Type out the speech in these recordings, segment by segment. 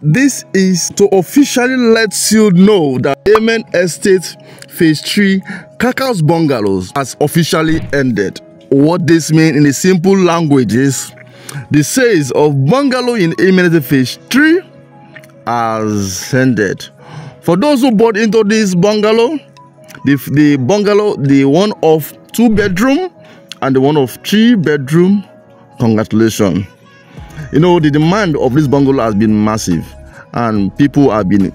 this is to officially let you know that Amen Estate Phase 3 Cacos Bungalows has officially ended. What this means in a simple language is the sales of bungalow in Amen Estate Phase 3 has ended. For those who bought into this bungalow, the, the bungalow, the one of two bedroom and the one of three bedroom, congratulations. You know, the demand of this bungalow has been massive and people have been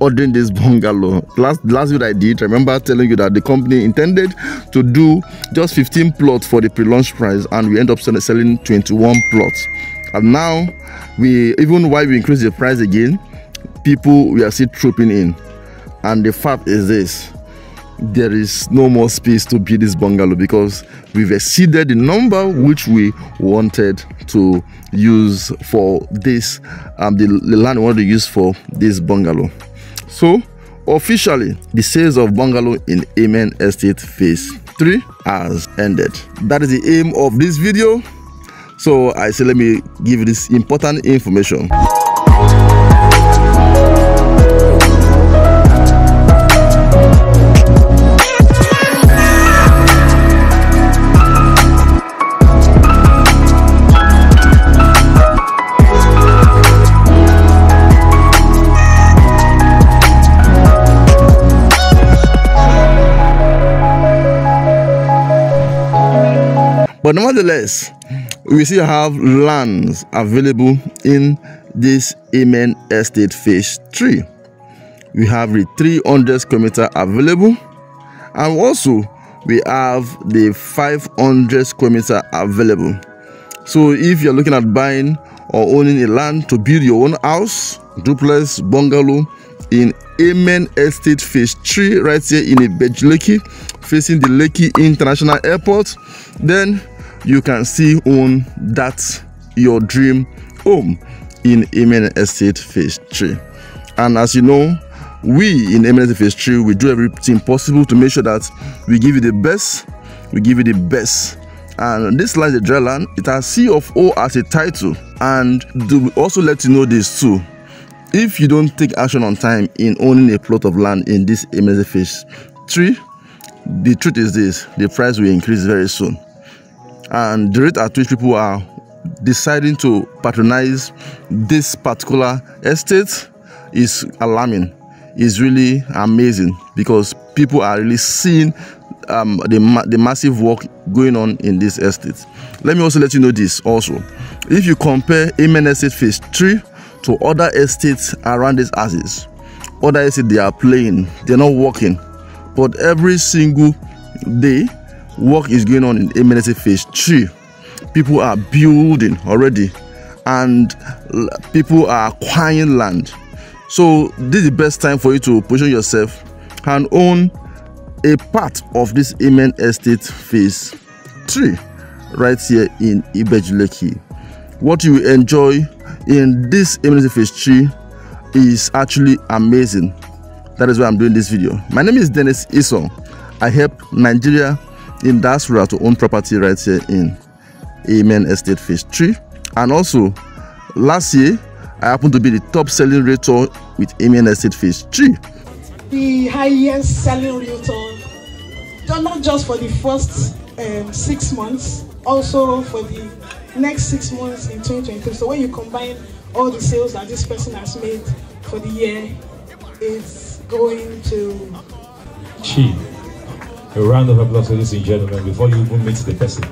ordering this bungalow. Last last week I did, remember telling you that the company intended to do just 15 plots for the pre-launch price and we end up selling 21 plots. And now we even while we increase the price again, people we are still trooping in. And the fact is this there is no more space to build this bungalow because we've exceeded the number which we wanted to use for this um the, the land we wanted to use for this bungalow. So officially the sales of bungalow in amen estate phase 3 has ended. That is the aim of this video. So i say let me give this important information But nevertheless, we still have lands available in this Amen Estate Phase 3. We have the 300 square meter available and also we have the 500 square meter available. So if you're looking at buying or owning a land to build your own house, duplex, bungalow in Amen Estate Phase 3 right here in Ibeju facing the Lekki International Airport, then you can see own that your dream home in Amen Estate Phase 3. And as you know, we in Amen Estate Phase 3, we do everything possible to make sure that we give you the best, we give you the best. And this land a dry land, it has C of O as a title. And do also let you know this too. If you don't take action on time in owning a plot of land in this Estate Phase 3, the truth is this, the price will increase very soon and the rate at which people are deciding to patronize this particular estate is alarming is really amazing because people are really seeing um, the, ma the massive work going on in this estate. Let me also let you know this also. If you compare Amen Estate Phase 3 to other estates around these houses, other estates they are playing, they're not working. But every single day, work is going on in Amen Phase 3. People are building already and people are acquiring land. So this is the best time for you to position yourself and own a part of this Amen Estate Phase 3 right here in Ibeju What you will enjoy in this Amen Phase 3 is actually amazing. That is why I'm doing this video. My name is Dennis Isong. I help Nigeria in diaspora to own property right here in Amen Estate Phase 3. And also, last year, I happened to be the top selling realtor with Amen Estate Phase 3. The highest selling realtor, not just for the first um, six months, also for the next six months in 2023. So when you combine all the sales that this person has made for the year, it's going to... Cheap. A round of applause, ladies and gentlemen, before you even meet the person.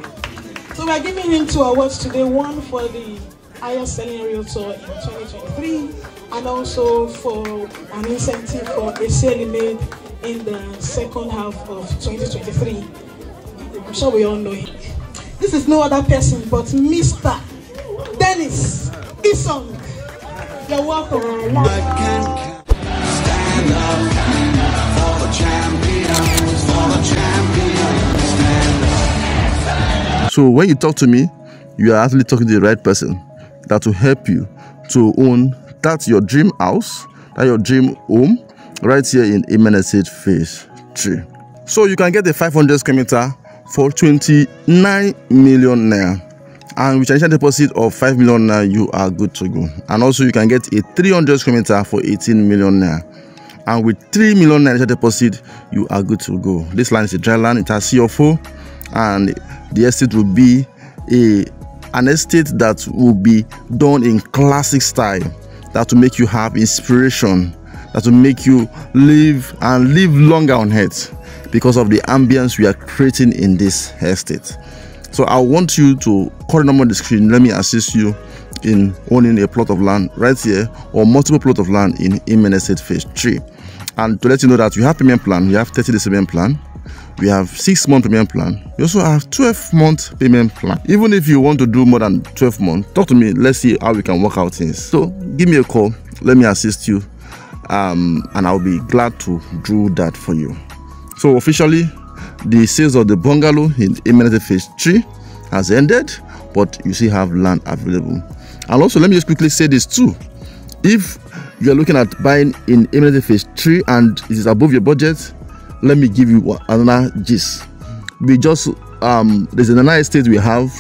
So we're giving him two awards today, one for the highest selling realtor in 2023 and also for an incentive for a sale made in the second half of 2023. I'm sure we all know him. This is no other person but Mr. Dennis Isong. You're welcome. So when you talk to me, you are actually talking to the right person that will help you to own that your dream house, that your dream home, right here in Amen Phase 3. So you can get a 500 square meter for 29 million naira. and with initial deposit of 5 million naira you are good to go and also you can get a 300 square meter for 18 million naira and with 3 million naira deposit you are good to go this land is a dry land it has C of O and the estate will be a an estate that will be done in classic style that will make you have inspiration that will make you live and live longer on earth because of the ambience we are creating in this estate so I want you to call the number on the screen. Let me assist you in owning a plot of land right here or multiple plot of land in Amen Estate Phase 3. And to let you know that we have payment plan, we have 30 days payment plan, we have 6 month payment plan, we also have 12 month payment plan. Even if you want to do more than 12 months, talk to me, let's see how we can work out things. So give me a call, let me assist you, um, and I'll be glad to do that for you. So officially, the sales of the bungalow in Amen Estate Phase 3 has ended, but you still have land available. And also, let me just quickly say this too. If you are looking at buying in Amen Estate Phase 3 and it is above your budget, let me give you another gist. We just um there's another estate we have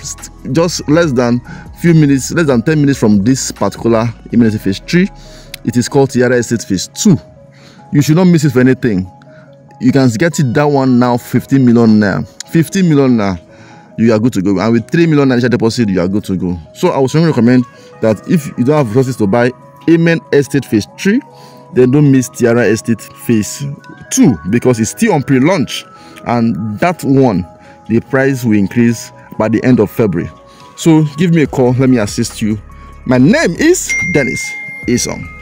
just less than few minutes, less than 10 minutes from this particular Amen Estate Phase 3. It is called Tiara Estate Phase 2. You should not miss it for anything you can get it that one now 15 million now 15 million now you are good to go and with 3 million initial deposit you are good to go so i would strongly recommend that if you don't have resources to buy amen estate phase 3 then don't miss tiara estate phase 2 because it's still on pre-launch. And that one the price will increase by the end of february. So give me a call let me assist you. My name is dennis Eson.